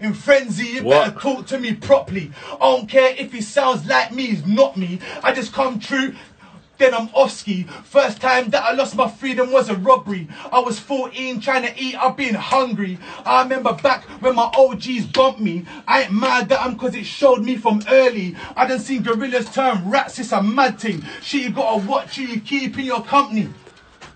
in frenzy, you What? better talk to me properly. I don't care if he sounds like me, he's not me. I just come true. Then I'm off ski. First time that I lost my freedom was a robbery. I was 14 trying to eat, I've been hungry. I remember back when my OGs bumped me. I ain't mad at 'em cause it showed me from early. I done seen gorillas turn rats, it's a mad thing. Shit, you gotta watch who you keep in your company.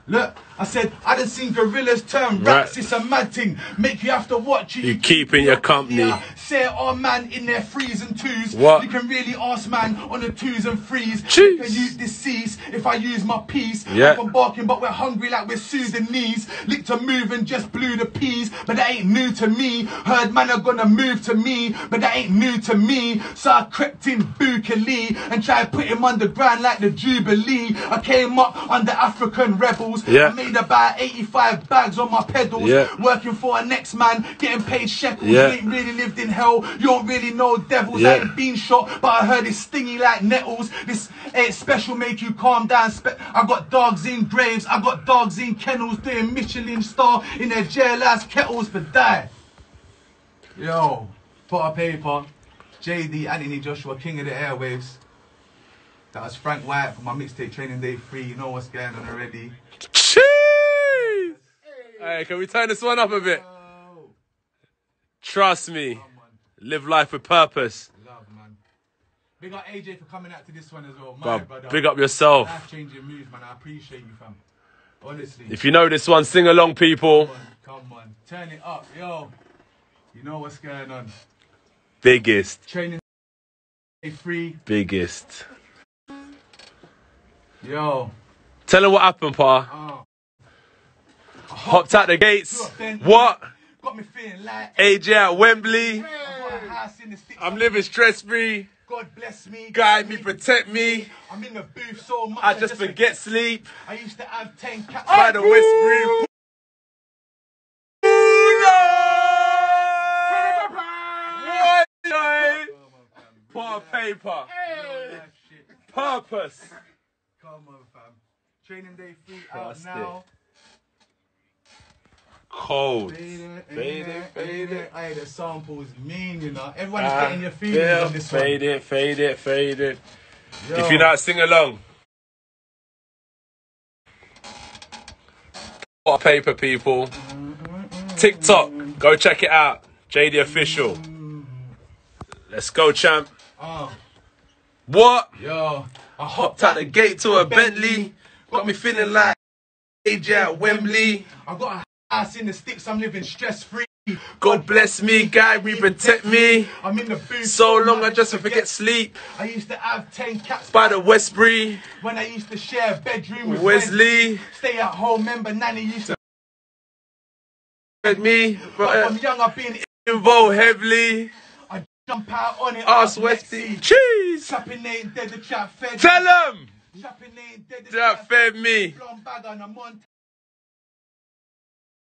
Look, I said, I done seen gorillas turn rats, Right. it's a mad thing. Make you have to watch it. You keep in your company. Yeah, say it all man in their threes and twos. What? You can really ask man on the twos and threes. Jeez. Can use deceased if I use my piece. Yeah. I'm barking, but we're hungry like we're Sudanese. Licked to move and just blew the peas, but that ain't new to me. Heard man are gonna move to me, but that ain't new to me. So I crept in Bukali and tried to put him underground like the Jubilee. I came up under African rebels. Yeah. Made about 85 bags on my pedals. Yeah. Working for a next man, getting paid shekels. Yeah. You ain't really lived in hell. You don't really know devils. Yeah. I ain't been shot, but I heard it's stingy like nettles. This ain't special, make you calm down. Spe- I got dogs in graves. I got dogs in kennels doing Michelin star in their jailhouse kettles for die. Yo, Potter Payper. JD Anthony Joshua, king of the airwaves. That was Frank White for my mixtape training day three. You know what's going on already. Hey, can we turn this one up a bit? Trust me. Live life with purpose. Love, man. Big up AJ for coming out to this one as well. My brother. big up yourself. Life changing moves, man. I appreciate you, fam. Honestly. If you know this one, sing along, people. Come on, come on. Turn it up, yo. You know what's going on. Biggest, Training day free. biggest. Yo. Tell them what happened, pa. Uh, Hopped out the gates. to a Bentley. What? Got me feeling like AJ at Wembley. I a house in the I'm living stress free. God bless me. Guide me, protect me. I'm in the booth so much. I just forget sleep. I used to have 10 cats. By the Westbury. What? Bar paper. Purpose. Come on, fam. Training day free out now. Cold. Fade it, Fade it, fade it. Hey, the sample's mean, you know. Everyone's Ah, getting your feelings yeah, on this Fade it, fade it, fade it. one. If you're not sing along. What paper, people. TikTok, go check it out. JD official. Let's go, champ. Uh, What? yo, I Hopped out the gate to a Bentley. Got me feeling like AJ at Wembley. I got a house in the sticks. I'm living stress free. God bless me, guide me, protect me. I'm in the booth. So long I just forget sleep. I used to have 10 cats By the Westbury, when I used to share a bedroom with Wesley, friends. Stay at home, remember Nanny used to. fed me, But uh, I'm young, I've been. involved heavily. I jump out on it. Ask Westy, cheese. Trapping ain't dead, the trap fed. Tell him! Trapping ain't dead, the that fed me. Blonde bag on a Montana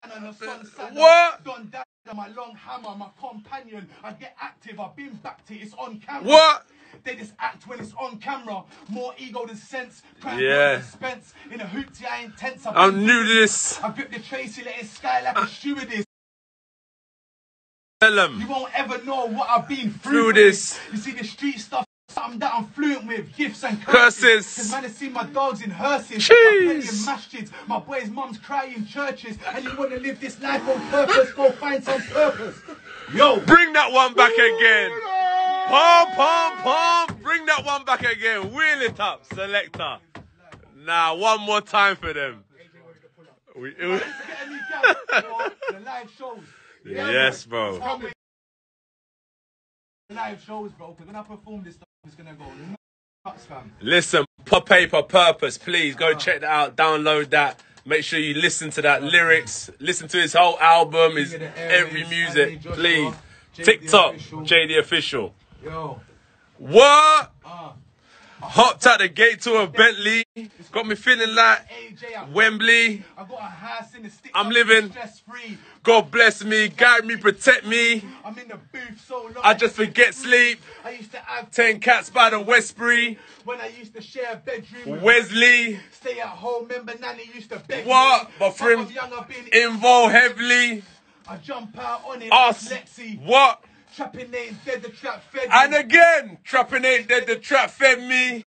and a sun saddle. What? Don Dada, my long hammer, my companion. I get active, I've been back to it's on camera. What? They just act when it's on camera. More ego than sense. Crime Yeah. suspense. In a hoopty, I ain't tense. I've I'm new to this. I grip the Tracy, let it sky like a stewardess. Tell You won't ever know what I've been through. Through this. You see the street stuff, something that I'm fluent with, gifts and Curses. curses. Cause man, I see my dogs in hearses. Jeez. I'm playing masjids. My boy's mum's crying in churches. And you wanna live this life on purpose, go find some purpose. Yo. Bring that one back again. Pump, pump, pump. Bring that one back again. Wheel it up, selector. Nah, one more time for them. We- Get a new gal for the live shows. Yeah, yes, bro. Live shows, bro. Cause when I perform this stuff, it's gonna go. Listen, Potter Payper Purpose, please go check that out, download that. Make sure you listen to that lyrics, listen to his whole album, his King of the every music, please. TikTok. JD Official. Yo. What? Hopped out the gate to a Bentley, got me feeling like Wembley. I got a house in the sticks. I'm living. God bless me, guide me, protect me. I'm in the booth so long. I just forget sleep. I used to have Ten cats by the Westbury, when I used to share a bedroom. with Wesley, Stay at home, remember Nanny used to beg What? But for him- I'm young, I've been involved heavily. I jump out on it. Us. Lexi. What? Trapping ain't dead, the trap fed. And again, trapping ain't dead, the trap fed me.